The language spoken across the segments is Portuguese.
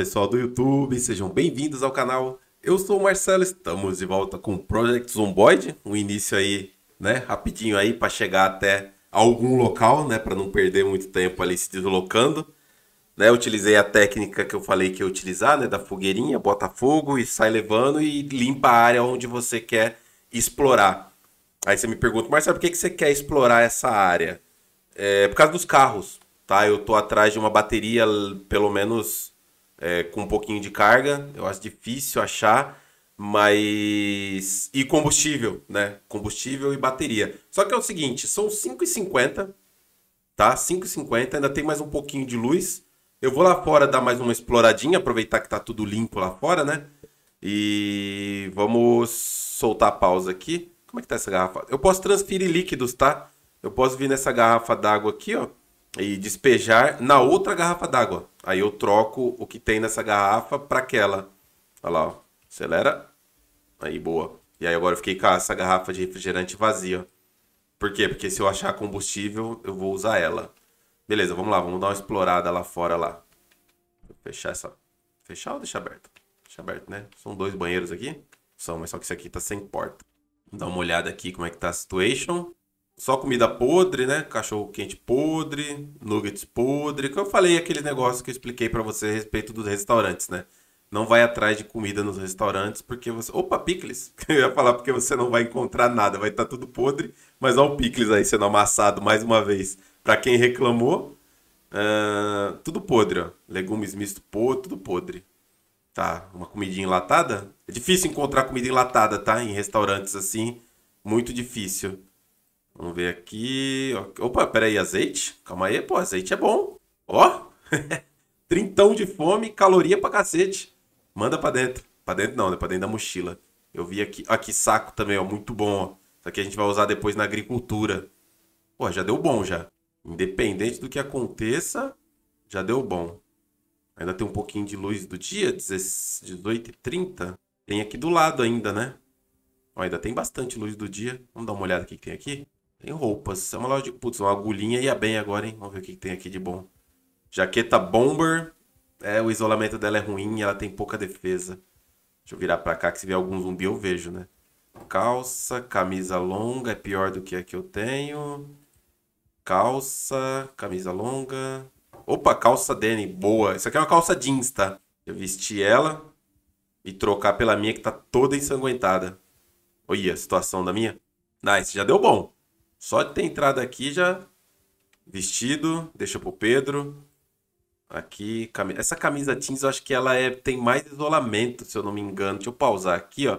Pessoal do YouTube, sejam bem-vindos ao canal. Eu sou o Marcelo, estamos de volta com o Project Zomboid, um início aí, né, rapidinho aí para chegar até algum local, né, para não perder muito tempo ali se deslocando. Né, utilizei a técnica que eu falei que ia utilizar, né, da fogueirinha, bota fogo e sai levando e limpa a área onde você quer explorar. Aí você me pergunta, Marcelo, por que, que você quer explorar essa área? É por causa dos carros, tá? Eu tô atrás de uma bateria, pelo menos é, com um pouquinho de carga. Eu acho difícil achar, mas. E combustível, né? Combustível e bateria. Só que é o seguinte: são 5,50, tá? 5,50, ainda tem mais um pouquinho de luz. Eu vou lá fora dar mais uma exploradinha, aproveitar que tá tudo limpo lá fora, né? E vamos soltar a pausa aqui. Como é que tá essa garrafa? Eu posso transferir líquidos, tá? Eu posso vir nessa garrafa d'água aqui, ó, e despejar na outra garrafa d'água. Aí eu troco o que tem nessa garrafa para aquela. Olha lá, ó. Acelera. Aí, boa. E aí agora eu fiquei com essa garrafa de refrigerante vazia. Por quê? Porque se eu achar combustível, eu vou usar ela. Beleza, vamos lá, vamos dar uma explorada lá fora lá. Vou fechar essa. Fechar ou deixar aberto? Deixa aberto, né? São dois banheiros aqui. São, mas só que esse aqui tá sem porta. Dá uma olhada aqui como é que tá a situation. Só comida podre, né? Cachorro quente podre, nuggets podre. Que eu falei aquele negócio que eu expliquei para você a respeito dos restaurantes, né? Não vai atrás de comida nos restaurantes porque você. Opa, picles! Eu ia falar porque você não vai encontrar nada, vai estar tá tudo podre. Mas olha o picles aí sendo amassado mais uma vez. Para quem reclamou, uh, tudo podre, ó. Legumes misto podre, tudo podre. Tá, uma comidinha enlatada? É difícil encontrar comida enlatada, tá? Em restaurantes assim, muito difícil. Vamos ver aqui. Opa, peraí, azeite? Calma aí, pô, azeite é bom. Ó, trintão de fome, caloria pra cacete. Manda pra dentro. Pra dentro não, né? Pra dentro da mochila. Eu vi aqui. Aqui, saco também, ó, muito bom, ó. Isso aqui a gente vai usar depois na agricultura. Pô, já deu bom já. Independente do que aconteça, já deu bom. Ainda tem um pouquinho de luz do dia, 18h30. Tem aqui do lado ainda, né? Ó, ainda tem bastante luz do dia. Vamos dar uma olhada aqui que tem aqui. Tem roupas. É uma loja de... Putz, uma agulhinha ia bem agora, hein? Vamos ver o que tem aqui de bom. Jaqueta Bomber. É, o isolamento dela é ruim ela tem pouca defesa. Deixa eu virar pra cá que se vier algum zumbi eu vejo, né? Calça, camisa longa. É pior do que a que eu tenho. Calça, camisa longa. Opa, calça Danny, boa. Isso aqui é uma calça jeans, tá? Eu vesti ela e trocar pela minha que tá toda ensanguentada. Olha a situação da minha. Nice, já deu bom. Só de ter entrado aqui já... Vestido, deixa pro Pedro. Aqui, essa camisa jeans eu acho que ela é, tem mais isolamento, se eu não me engano. Deixa eu pausar aqui, ó.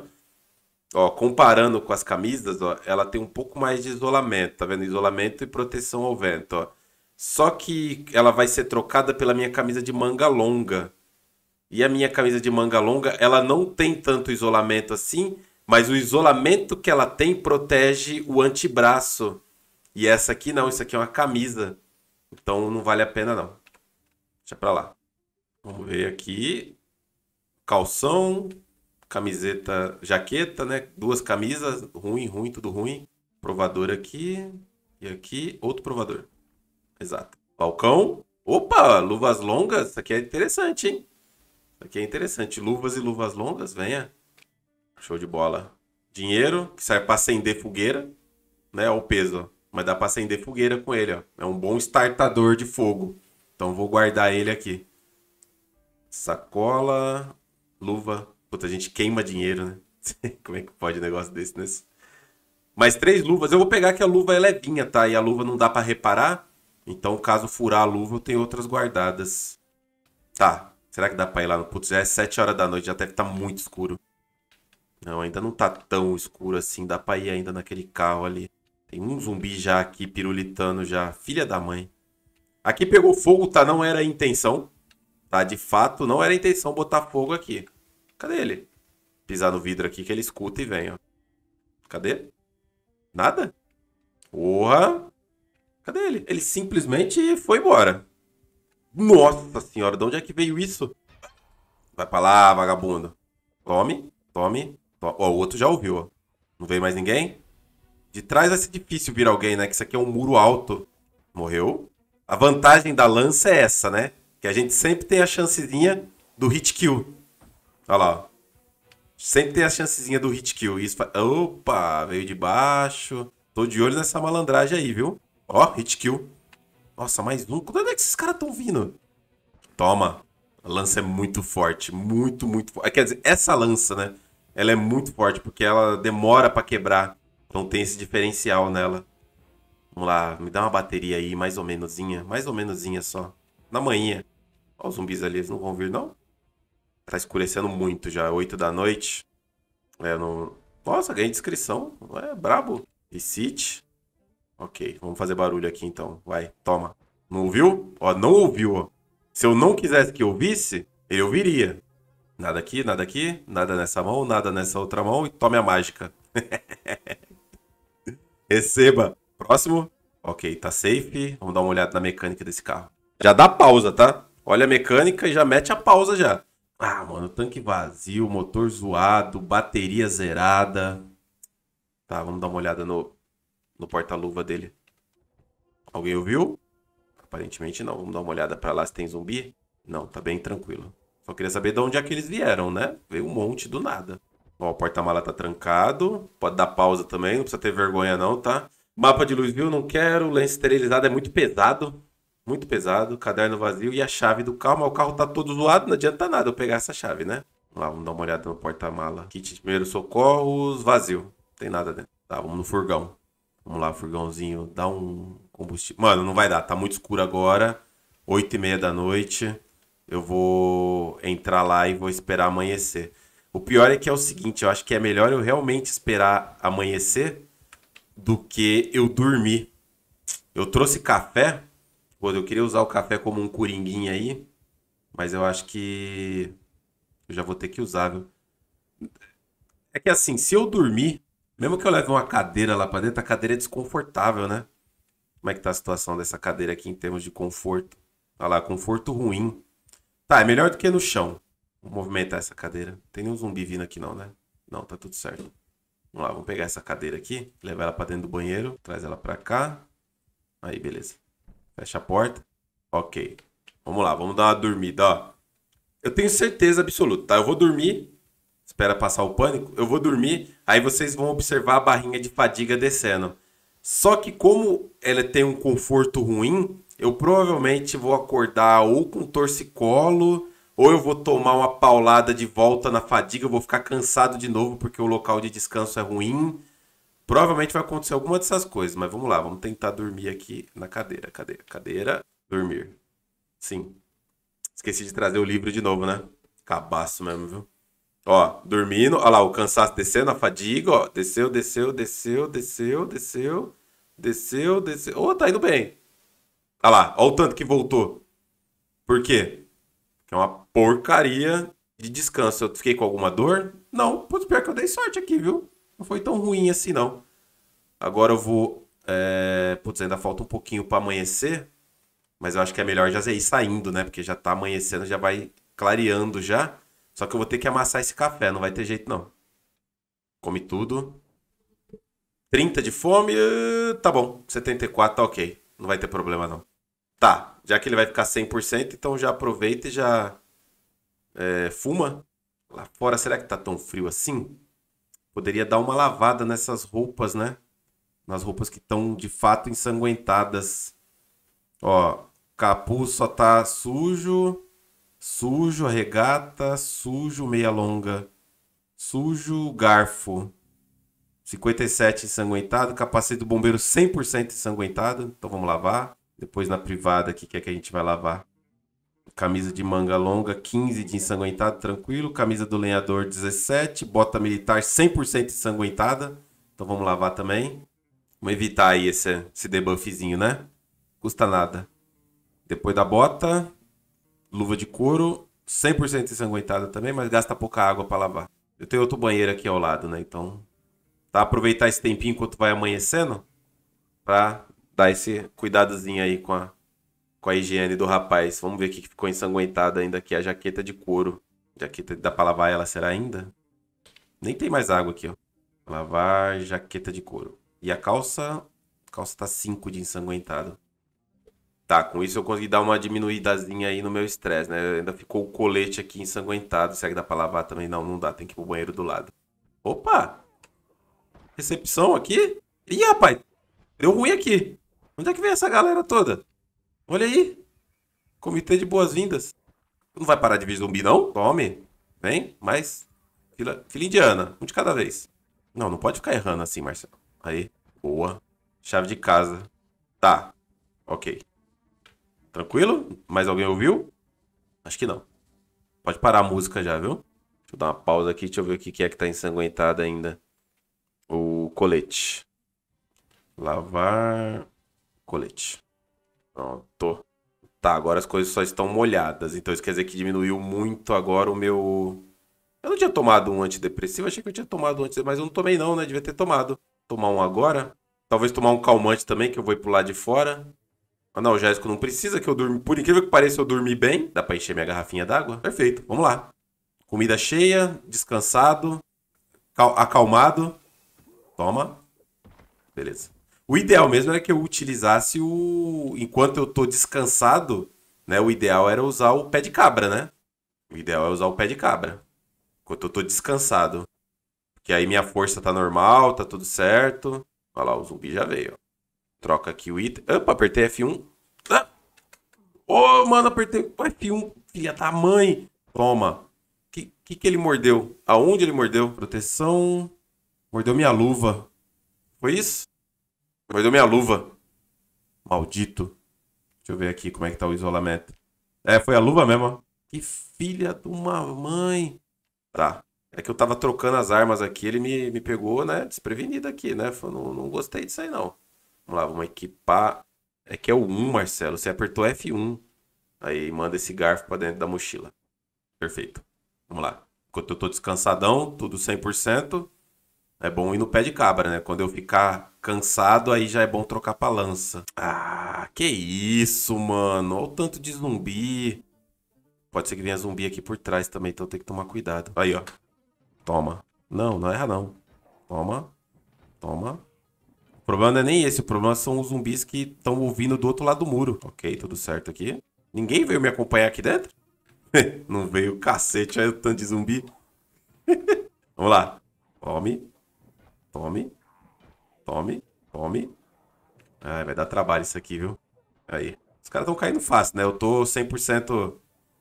Ó, comparando com as camisas, ó, ela tem um pouco mais de isolamento, tá vendo? Isolamento e proteção ao vento, ó. Só que ela vai ser trocada pela minha camisa de manga longa. E a minha camisa de manga longa, ela não tem tanto isolamento assim, mas o isolamento que ela tem protege o antebraço. E essa aqui não, isso aqui é uma camisa. Então não vale a pena não. Deixa pra lá. Vamos ver aqui. Calção, camiseta, jaqueta, né? Duas camisas, ruim, ruim, tudo ruim. Provador aqui e aqui, outro provador. Exato. Balcão. Opa, luvas longas. Isso aqui é interessante, hein? Isso aqui é interessante. Luvas e luvas longas, venha. Show de bola. Dinheiro, que serve para acender fogueira. Né? Olha o peso, ó. Mas dá para acender fogueira com ele, ó. É um bom startador de fogo. Então vou guardar ele aqui. Sacola, luva. Puta, a gente queima dinheiro, né? Como é que pode um negócio desse, né? Mais três luvas. Eu vou pegar que a luva é levinha, tá? E a luva não dá para reparar. Então, caso furar a luva, eu tenho outras guardadas. Tá. Será que dá pra ir lá no... Putz, já é 7 horas da noite, já deve estar tá muito escuro. Não, ainda não tá tão escuro assim. Dá pra ir ainda naquele carro ali. Tem um zumbi já aqui pirulitando já. Filha da mãe. Aqui pegou fogo, tá? Não era a intenção. Tá? De fato, não era a intenção botar fogo aqui. Cadê ele? Pisar no vidro aqui que ele escuta e vem, ó. Cadê? Nada? Porra! Cadê ele? Ele simplesmente foi embora. Nossa senhora, de onde é que veio isso? Vai pra lá, vagabundo. Tome, tome. Ó, o outro já ouviu, ó. Não veio mais ninguém? De trás vai ser difícil vir alguém, né? Que isso aqui é um muro alto. Morreu. A vantagem da lança é essa, né? Que a gente sempre tem a chancezinha do hit kill. Olha lá. Sempre tem a chancezinha do hit kill. Isso fa... Opa, veio de baixo. Tô de olho nessa malandragem aí, viu? Ó, hit kill. Nossa, mais um. Quando é que esses caras estão vindo? Toma. A lança é muito forte. Muito, muito forte. Quer dizer, essa lança, né? Ela é muito forte porque ela demora para quebrar. Então tem esse diferencial nela. Vamos lá, me dá uma bateria aí, mais ou menoszinha. Mais ou menoszinha só. Na manhã. Ó, os zumbis ali, eles não vão vir, não? Tá escurecendo muito já, 8 da noite. É, não... Nossa, ganhei descrição. É brabo. E city. Ok, vamos fazer barulho aqui então. Vai, toma. Não ouviu? Ó, não ouviu, ó. Se eu não quisesse que ouvisse, ele ouviria. Nada aqui, nada aqui, nada nessa mão, nada nessa outra mão e tome a mágica. Receba. Próximo. Ok, tá safe. Vamos dar uma olhada na mecânica desse carro. Já dá pausa, tá? Olha a mecânica e já mete a pausa já. Ah, mano, tanque vazio, motor zoado, bateria zerada. Tá, vamos dar uma olhada no, no porta-luva dele. Alguém ouviu? Aparentemente não. Vamos dar uma olhada pra lá se tem zumbi. Não, tá bem tranquilo. Só queria saber de onde é que eles vieram, né? Veio um monte do nada. Ó, o porta-mala tá trancado. Pode dar pausa também, não precisa ter vergonha não, tá? Mapa de luz viu, não quero. Lenço esterilizado é muito pesado. Muito pesado, caderno vazio e a chave do carro. Mas o carro tá todo zoado, não adianta nada eu pegar essa chave, né? Lá, vamos dar uma olhada no porta-mala. Kit de primeiros socorros, vazio. Não tem nada dentro. Tá, vamos no furgão. Vamos lá, furgãozinho. Dá um combustível. Mano, não vai dar. Tá muito escuro agora. Oito e meia da noite. Eu vou entrar lá e vou esperar amanhecer. O pior é que é o seguinte, eu acho que é melhor eu realmente esperar amanhecer do que eu dormir. Eu trouxe café, Pô, eu queria usar o café como um coringuinha aí, mas eu acho que eu já vou ter que usar, viu? É que assim, se eu dormir, mesmo que eu leve uma cadeira lá pra dentro, a cadeira é desconfortável, né? Como é que tá a situação dessa cadeira aqui em termos de conforto? Olha lá, conforto ruim. Tá, é melhor do que no chão. Vou movimentar essa cadeira. Tem nenhum zumbi vindo aqui não, né? Não, tá tudo certo. Vamos lá, vamos pegar essa cadeira aqui, levar ela pra dentro do banheiro, traz ela pra cá. Aí, beleza. Fecha a porta. Ok. Vamos lá, vamos dar uma dormida, ó. Eu tenho certeza absoluta, tá? Eu vou dormir. Espera passar o pânico. Eu vou dormir. Aí vocês vão observar a barrinha de fadiga descendo. Só que como ela tem um conforto ruim, eu provavelmente vou acordar ou com torcicolo, ou eu vou tomar uma paulada de volta na fadiga, eu vou ficar cansado de novo porque o local de descanso é ruim. Provavelmente vai acontecer alguma dessas coisas, mas vamos lá, vamos tentar dormir aqui na cadeira. Cadeira, cadeira, dormir. Sim. Esqueci de trazer o livro de novo, né? Cabaço mesmo, viu? Ó, dormindo, olha lá, o cansaço descendo, a fadiga, ó. Desceu, desceu, desceu, desceu, desceu, desceu, desceu. Ô, oh, tá indo bem. Olha lá, olha o tanto que voltou. Por quê? Porque é uma porcaria de descanso. Eu fiquei com alguma dor? Não, putz, pior que eu dei sorte aqui, viu? não foi tão ruim assim, não. Agora eu vou. É... Putz, ainda falta um pouquinho para amanhecer. Mas eu acho que é melhor já ir saindo, né? Porque já tá amanhecendo, já vai clareando já. Só que eu vou ter que amassar esse café, não vai ter jeito não. Come tudo. 30 de fome, tá bom. 74 tá ok. Não vai ter problema não. Tá, já que ele vai ficar 100%, então já aproveita e já é, fuma. Lá fora, será que tá tão frio assim? Poderia dar uma lavada nessas roupas, né? Nas roupas que estão de fato ensanguentadas. Ó, capuz só tá sujo, sujo, regata, sujo, meia longa, sujo, garfo. 57 ensanguentado, capacete do bombeiro 100% ensanguentado. Então vamos lavar. Depois na privada aqui que é que a gente vai lavar. Camisa de manga longa, 15 de ensanguentado, tranquilo. Camisa do lenhador, 17. Bota militar, 100% ensanguentada. Então vamos lavar também. Vamos evitar aí esse, esse debuffzinho, né? Custa nada. Depois da bota, luva de couro, 100% ensanguentada também, mas gasta pouca água para lavar. Eu tenho outro banheiro aqui ao lado, né? Então, tá? Aproveitar esse tempinho enquanto vai amanhecendo para dar esse cuidadozinho aí com a, com a higiene do rapaz. Vamos ver o que ficou ensanguentado ainda aqui. A jaqueta de couro. Jaqueta dá pra lavar ela, será ainda? Nem tem mais água aqui, ó. Lavar jaqueta de couro. E a calça... A calça tá 5 de ensanguentado. Tá, com isso eu consegui dar uma diminuídazinha aí no meu estresse, né? Ainda ficou o colete aqui ensanguentado. Será que dá pra lavar também? Não, não dá. Tem que ir pro banheiro do lado. Opa! Recepção aqui? Ih, rapaz! Deu ruim aqui. Onde é que vem essa galera toda? Olha aí. Comitê de boas-vindas. Não vai parar de vir zumbi, não? Tome. Vem, mais. Fila, fila indiana. Um de cada vez. Não, não pode ficar errando assim, Marcelo. Aí. Boa. Chave de casa. Tá. Ok. Tranquilo? Mais alguém ouviu? Acho que não. Pode parar a música já, viu? Deixa eu dar uma pausa aqui. Deixa eu ver o que é que tá ensanguentado ainda. O colete. Lavar colete. Pronto. Tá, agora as coisas só estão molhadas. Então isso quer dizer que diminuiu muito agora o meu. Eu não tinha tomado um antidepressivo, achei que eu tinha tomado um antidepressivo, mas eu não tomei não, né? Devia ter tomado. Tomar um agora. Talvez tomar um calmante também, que eu vou ir pro lado de fora. Analgésico não precisa, que eu durmo. Por incrível que pareça, eu dormi bem. Dá pra encher minha garrafinha d'água? Perfeito, vamos lá. Comida cheia, descansado, acalmado. Toma. Beleza. O ideal mesmo era que eu utilizasse o. Enquanto eu tô descansado, né? O ideal era usar o pé de cabra, né? O ideal é usar o pé de cabra. Enquanto eu tô descansado. Porque aí minha força tá normal, tá tudo certo. Olha lá, o zumbi já veio. Troca aqui o item. Opa, apertei F1. Ah! Ô, oh, mano, apertei o F1. Filha da mãe. Toma. O que, que, que ele mordeu? Aonde ele mordeu? Proteção. Mordeu minha luva. Foi isso? Mordeu minha luva. Maldito. Deixa eu ver aqui como é que tá o isolamento. É, foi a luva mesmo. Que filha de uma mãe. Tá. É que eu tava trocando as armas aqui, ele me, me pegou, né, desprevenido aqui, né? Não, não gostei disso aí, não. Vamos lá, vamos equipar. É que é o 1, Marcelo. Você apertou F1. Aí manda esse garfo pra dentro da mochila. Perfeito. Vamos lá. Enquanto eu tô descansadão, tudo 100%. É bom ir no pé de cabra, né? Quando eu ficar cansado, aí já é bom trocar pra lança. Ah, que isso, mano. Olha o tanto de zumbi. Pode ser que venha zumbi aqui por trás também, então tem que tomar cuidado. Aí, ó. Toma. Não, não erra não. Toma. Toma. O problema não é nem esse, o problema são os zumbis que estão ouvindo do outro lado do muro. Ok, tudo certo aqui. Ninguém veio me acompanhar aqui dentro? não veio cacete, olha o tanto de zumbi. Vamos lá. Tome. Tome. Tome. Tome. Ai, vai dar trabalho isso aqui, viu? Aí. Os caras estão caindo fácil, né? Eu tô 100%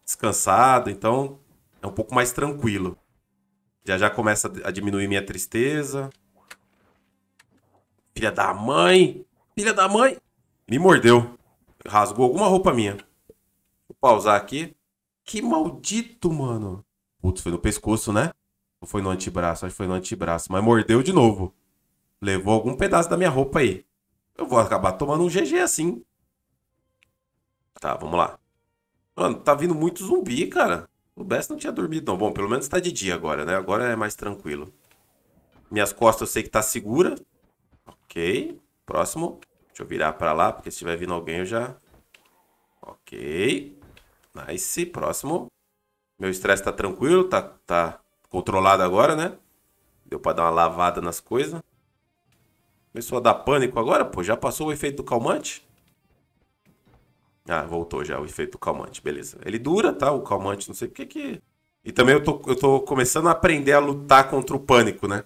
descansado, então é um pouco mais tranquilo. Já já começa a diminuir minha tristeza. Filha da mãe! Filha da mãe! Me mordeu. Rasgou alguma roupa minha. Vou pausar aqui. Que maldito, mano. Putz, foi no pescoço, né? Ou foi no antebraço? Acho que foi no antebraço. Mas mordeu de novo. Levou algum pedaço da minha roupa aí. Eu vou acabar tomando um GG assim. Tá, vamos lá. Mano, tá vindo muito zumbi, cara. O Best não tinha dormido, não. Bom, pelo menos tá de dia agora, né? Agora é mais tranquilo. Minhas costas eu sei que tá segura. Ok. Próximo. Deixa eu virar pra lá, porque se tiver vindo alguém eu já... Ok. Nice. Próximo. Meu estresse tá tranquilo, tá, tá controlado agora, né? Deu pra dar uma lavada nas coisas. Começou a dar pânico agora, pô. Já passou o efeito do calmante? Ah, voltou já o efeito do calmante, beleza. Ele dura, tá? O calmante, não sei porque que. E também eu tô, eu tô começando a aprender a lutar contra o pânico, né?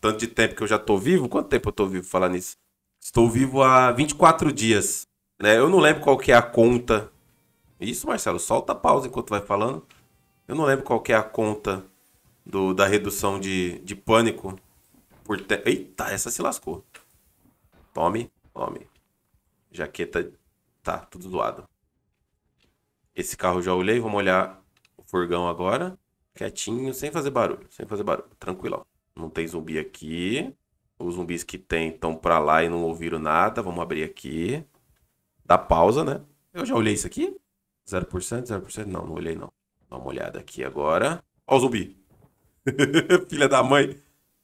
Tanto de tempo que eu já tô vivo. Quanto tempo eu tô vivo falar nisso? Estou vivo há 24 dias. Né? Eu não lembro qual que é a conta. Isso, Marcelo, solta a pausa enquanto vai falando. Eu não lembro qual que é a conta do, da redução de, de pânico por te... Eita, essa se lascou. Tome, tome. Jaqueta. Tá, tudo doado. Esse carro já olhei, vamos olhar o furgão agora. Quietinho, sem fazer barulho, sem fazer barulho, tranquilão. Não tem zumbi aqui. Os zumbis que tem estão pra lá e não ouviram nada. Vamos abrir aqui. Dá pausa, né? Eu já olhei isso aqui? 0%, 0%? Não, não olhei não. Dá uma olhada aqui agora. Ó o zumbi. Filha da mãe.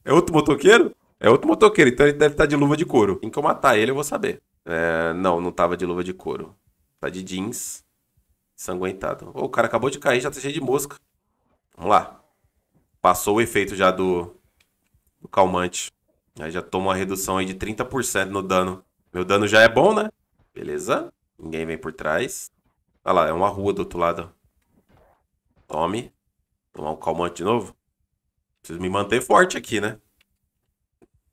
É outro motoqueiro? É outro motoqueiro, então ele deve estar de luva de couro. Em que eu matar ele, eu vou saber. É, não, não tava de luva de couro. Tá de jeans. Sanguentado. Oh, o cara acabou de cair, já tá cheio de mosca. Vamos lá. Passou o efeito já do, do calmante. Aí já toma uma redução aí de 30% no dano. Meu dano já é bom, né? Beleza. Ninguém vem por trás. Olha lá, é uma rua do outro lado. Tome. Tomar um calmante de novo. Preciso me manter forte aqui, né?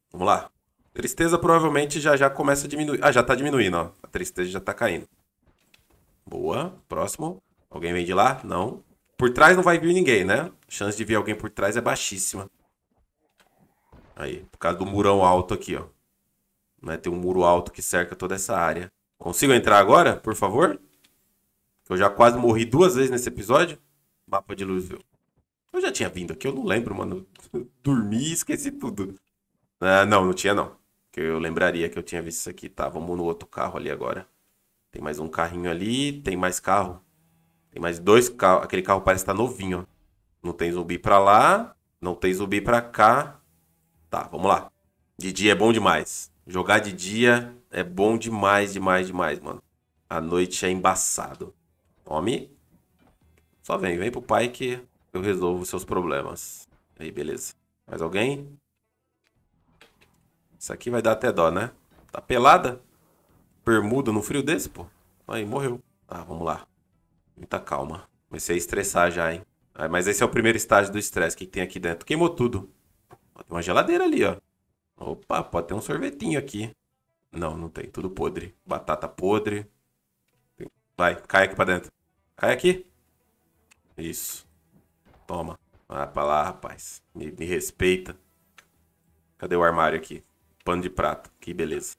Vamos lá. Tristeza provavelmente já já começa a diminuir. Ah, já tá diminuindo, ó. A tristeza já tá caindo. Boa. Próximo. Alguém vem de lá? Não. Por trás não vai vir ninguém, né? A chance de vir alguém por trás é baixíssima. Aí, por causa do murão alto aqui, ó. Né? Tem um muro alto que cerca toda essa área. Consigo entrar agora, por favor? Eu já quase morri duas vezes nesse episódio. Mapa de viu? Eu já tinha vindo aqui, eu não lembro, mano. Dormi e esqueci tudo. Ah, não, não tinha não. Que eu lembraria que eu tinha visto isso aqui. Tá, vamos no outro carro ali agora. Tem mais um carrinho ali, tem mais carro. Tem mais dois carros. Aquele carro parece estar tá novinho, ó. Não tem zumbi pra lá, não tem zumbi pra cá. Tá, vamos lá. De dia é bom demais. Jogar de dia é bom demais, demais, demais, mano. A noite é embaçado. Tome. Só vem, vem pro pai que eu resolvo seus problemas. Aí, beleza. Mais alguém? Isso aqui vai dar até dó, né? Tá pelada? Bermuda no frio desse, pô? Aí, morreu. Tá, vamos lá. Muita calma. Comecei a estressar já, hein? Ah, mas esse é o primeiro estágio do estresse. O que tem aqui dentro? Queimou tudo. Tem uma geladeira ali, ó. Opa, pode ter um sorvetinho aqui. Não, não tem. Tudo podre. Batata podre. Vai, cai aqui pra dentro. Cai aqui. Isso. Toma. Vai pra lá, rapaz. Me, me respeita. Cadê o armário aqui? Pano de prato. Que beleza.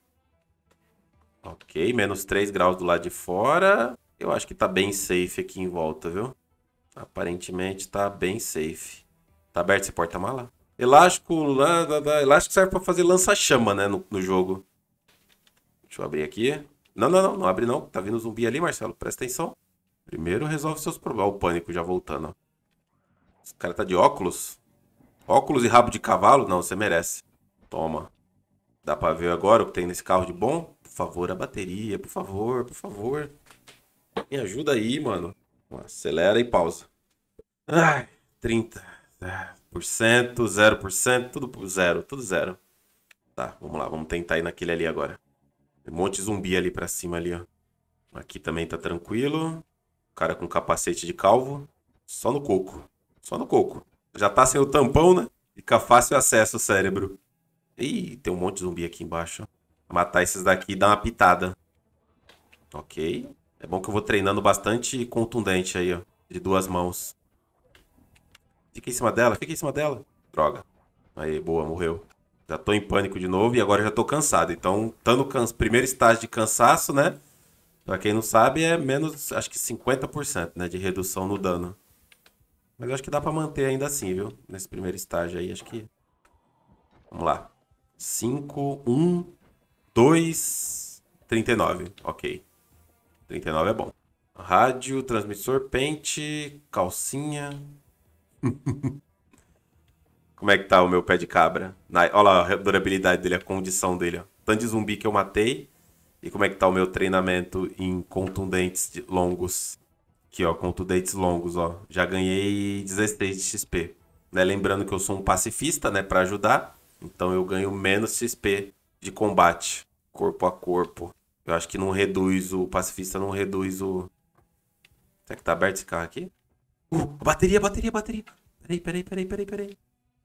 Ok, menos 3 graus do lado de fora. Eu acho que tá bem safe aqui em volta, viu? Aparentemente tá bem safe. Tá aberto esse porta-mala? Elástico, lá, lá, lá, elástico serve pra fazer lança-chama, né, no, no jogo. Deixa eu abrir aqui. Não, não, não, não abre não. Tá vindo zumbi ali, Marcelo. Presta atenção. Primeiro resolve seus problemas. Olha o pânico já voltando, ó. Esse cara tá de óculos. Óculos e rabo de cavalo? Não, você merece. Toma. Dá pra ver agora o que tem nesse carro de bom? Por favor, a bateria. Por favor, por favor. Me ajuda aí, mano. Acelera e pausa. Ai, 30%, 0%, tudo zero, tudo zero. Tá, vamos lá, vamos tentar ir naquele ali agora. Um monte de zumbi ali pra cima ali, ó. Aqui também tá tranquilo. Cara com capacete de calvo. Só no coco. Só no coco. Já tá sem o tampão, né? Fica fácil acesso ao cérebro. Ih, tem um monte de zumbi aqui embaixo. Matar esses daqui e dar uma pitada. Ok. É bom que eu vou treinando bastante contundente aí, ó. De duas mãos. Fica em cima dela, fica em cima dela. Droga. Aí, boa, morreu. Já tô em pânico de novo e agora já tô cansado. Então, estando canso... primeiro estágio de cansaço, né? Pra quem não sabe, é menos, acho que 50%, né? De redução no dano. Mas eu acho que dá pra manter ainda assim, viu? Nesse primeiro estágio aí, acho que... Vamos lá. 5, 1, 2, 39. Ok. 39 é bom. Rádio, transmissor, pente, calcinha. Como é que tá o meu pé de cabra? Olha lá a durabilidade dele, a condição dele. Ó. Tanto de zumbi que eu matei. E como é que tá o meu treinamento em contundentes longos. Aqui, ó, contundentes longos, ó. Já ganhei 16 de XP. Né? Lembrando que eu sou um pacifista, né, para ajudar. Então eu ganho menos XP de combate, corpo a corpo. Eu acho que não reduz o pacifista, não reduz o. Será que tá aberto esse carro aqui? Uh, bateria, bateria, bateria. Peraí, peraí, peraí, peraí, peraí.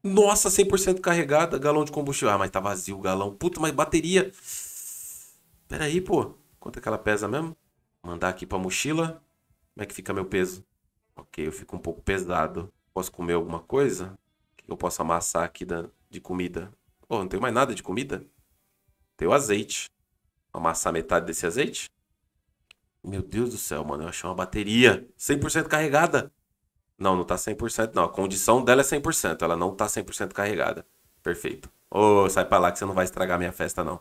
Nossa, 100% carregada, galão de combustível. Ah, mas tá vazio o galão. Puta, mas bateria. Peraí, pô. Quanto é que ela pesa mesmo? Mandar aqui pra mochila. Como é que fica meu peso? Ok, eu fico um pouco pesado. Posso comer alguma coisa? O que eu posso amassar aqui da, de comida? Pô, não tenho mais nada de comida. Tem o azeite amassar metade desse azeite. Meu Deus do céu, mano, eu achei uma bateria 100% carregada. Não, não tá 100% não. A condição dela é 100%, ela não tá 100% carregada. Perfeito. Ô, oh, sai pra lá que você não vai estragar minha festa não.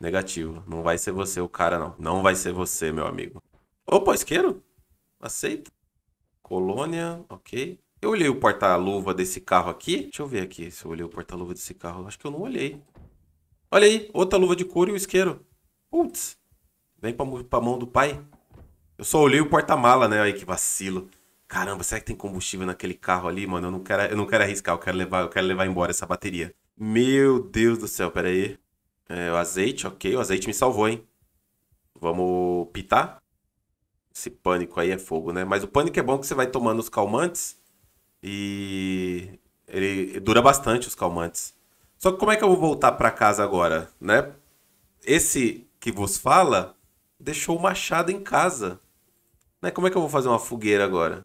Negativo. Não vai ser você o cara não. Não vai ser você, meu amigo. Opa, isqueiro. Aceito. Colônia, ok. Eu olhei o porta-luva desse carro aqui. Deixa eu ver aqui se eu olhei o porta-luva desse carro. Acho que eu não olhei. Olha aí, outra luva de couro e o isqueiro. Putz, vem pra, pra mão do pai. Eu só olhei o porta-mala, né? Aí que vacilo. Caramba, será que tem combustível naquele carro ali, mano? Eu não quero, eu não quero arriscar, eu quero levar, eu quero levar embora essa bateria. Meu Deus do céu, pera aí. É, o azeite, ok, o azeite me salvou, hein? Vamos pitar. Esse pânico aí é fogo, né? Mas o pânico é bom que você vai tomando os calmantes e ele dura bastante os calmantes. Só que como é que eu vou voltar para casa agora, né? Esse que vos fala deixou o machado em casa. Né? Como é que eu vou fazer uma fogueira agora?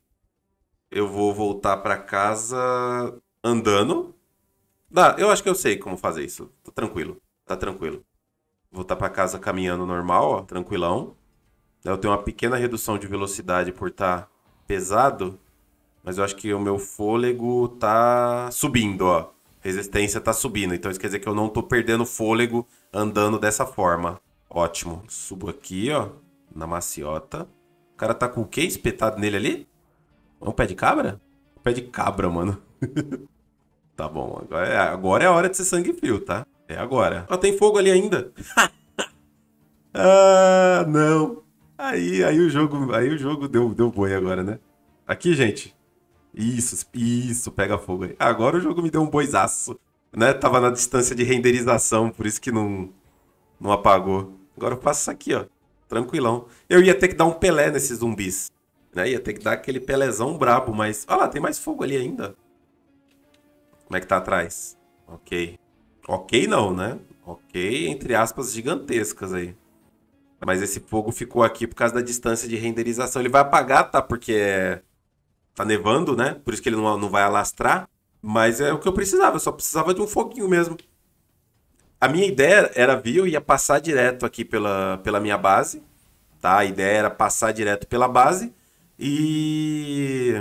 Eu vou voltar para casa andando. Dá, eu acho que eu sei como fazer isso. Tá tranquilo. Tá tranquilo. Voltar para casa caminhando normal, ó, tranquilão. Eu tenho uma pequena redução de velocidade por estar tá pesado, mas eu acho que o meu fôlego tá subindo, ó. Resistência tá subindo, então isso quer dizer que eu não tô perdendo fôlego andando dessa forma. Ótimo. Subo aqui, ó, na maciota. O cara tá com o quê espetado nele ali? É um pé de cabra? Um pé de cabra, mano. tá bom, agora é, agora é a hora de ser sangue frio, tá? É agora. Ó, tem fogo ali ainda. ah, não. Aí, aí o jogo, aí o jogo deu, deu boi agora, né? Aqui, gente. Isso, isso, pega fogo aí. Agora o jogo me deu um boizaço. Né? Tava na distância de renderização, por isso que não, não apagou. Agora eu faço isso aqui, ó. Tranquilão. Eu ia ter que dar um Pelé nesses zumbis. Né? Ia ter que dar aquele Pelézão brabo, mas... Olha lá, tem mais fogo ali ainda. Como é que tá atrás? Ok. Ok não, né? Ok, entre aspas, gigantescas aí. Mas esse fogo ficou aqui por causa da distância de renderização. Ele vai apagar, tá? Porque tá nevando, né? Por isso que ele não, não vai alastrar. Mas é o que eu precisava. Eu só precisava de um foguinho mesmo. A minha ideia era vir, eu ia passar direto aqui pela, pela minha base. Tá? A ideia era passar direto pela base. E...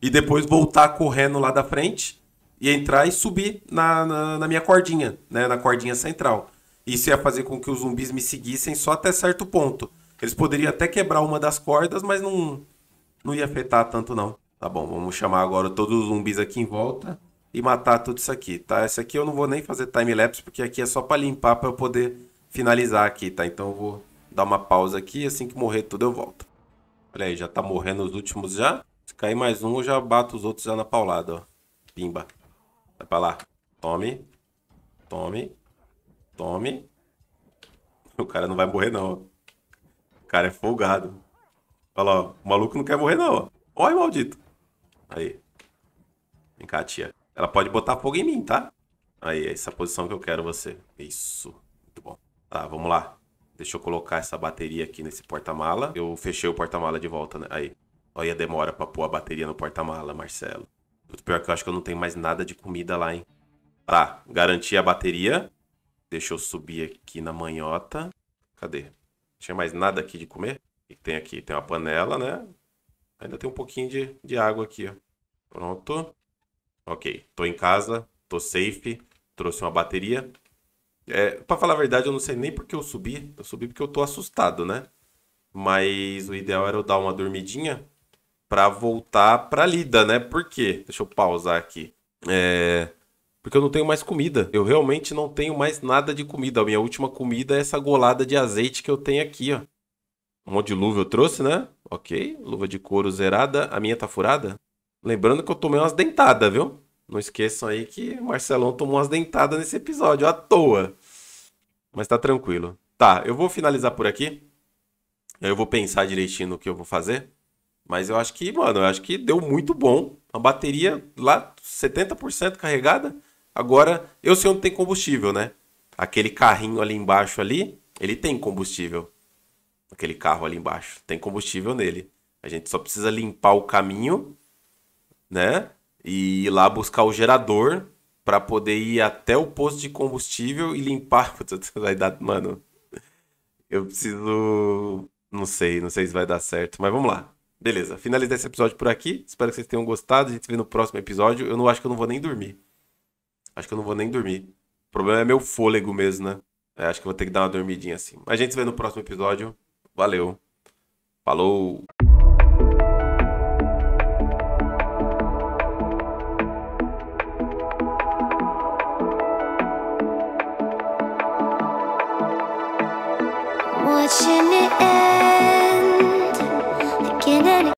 E depois voltar correndo lá da frente. E entrar e subir na, na, na minha cordinha, né? Na cordinha central. Isso ia fazer com que os zumbis me seguissem só até certo ponto. Eles poderiam até quebrar uma das cordas, mas não, não ia afetar tanto não. Tá bom, vamos chamar agora todos os zumbis aqui em volta e matar tudo isso aqui, tá? Esse aqui eu não vou nem fazer time-lapse, porque aqui é só para limpar para eu poder finalizar aqui, tá? Então eu vou dar uma pausa aqui, assim que morrer tudo eu volto. Olha aí, já tá morrendo os últimos já. Se cair mais um, eu já bato os outros já na paulada, ó. Pimba. Vai pra lá. Tome. Tome. Tome. O cara não vai morrer, não. O cara é folgado. Olha lá, o maluco não quer morrer, não. Olha, maldito. Aí. Vem cá, tia. Ela pode botar fogo em mim, tá? Aí, essa é posição que eu quero você. Isso. Muito bom. Tá, vamos lá. Deixa eu colocar essa bateria aqui nesse porta-mala. Eu fechei o porta-mala de volta, né? Aí. Olha a demora pra pôr a bateria no porta-mala, Marcelo. O pior é que eu acho que eu não tenho mais nada de comida lá, hein? Tá, garanti a bateria. Deixa eu subir aqui na manhota. Cadê? Tinha mais nada aqui de comer? O que tem aqui? Tem uma panela, né? Ainda tem um pouquinho de, de água aqui, ó. Pronto. Ok, tô em casa, tô safe, trouxe uma bateria. É, pra falar a verdade, eu não sei nem porque eu subi. Eu subi porque eu tô assustado, né? Mas o ideal era eu dar uma dormidinha pra voltar pra lida, né? Por quê? Deixa eu pausar aqui. É... Porque eu não tenho mais comida. Eu realmente não tenho mais nada de comida. A minha última comida é essa golada de azeite que eu tenho aqui, ó. Um monte de luva eu trouxe, né? Ok. Luva de couro zerada. A minha tá furada? Lembrando que eu tomei umas dentadas, viu? Não esqueçam aí que o Marcelão tomou umas dentadas nesse episódio, à toa. Mas tá tranquilo. Tá, eu vou finalizar por aqui. Eu vou pensar direitinho no que eu vou fazer. Mas eu acho que, mano, eu acho que deu muito bom. A bateria lá 70% carregada. Agora, eu sei onde tem combustível, né? Aquele carrinho ali embaixo ali, ele tem combustível. Aquele carro ali embaixo, tem combustível nele. A gente só precisa limpar o caminho, né? E ir lá buscar o gerador para poder ir até o posto de combustível e limpar. Vai dar, mano. Eu preciso, não sei, não sei se vai dar certo, mas vamos lá. Beleza, finalizar esse episódio por aqui. Espero que vocês tenham gostado. A gente se vê no próximo episódio. Eu não acho que eu não vou nem dormir. Acho que eu não vou nem dormir. O problema é meu fôlego mesmo, né? É, acho que vou ter que dar uma dormidinha assim. Mas a gente se vê no próximo episódio. Valeu. Falou. watching it end.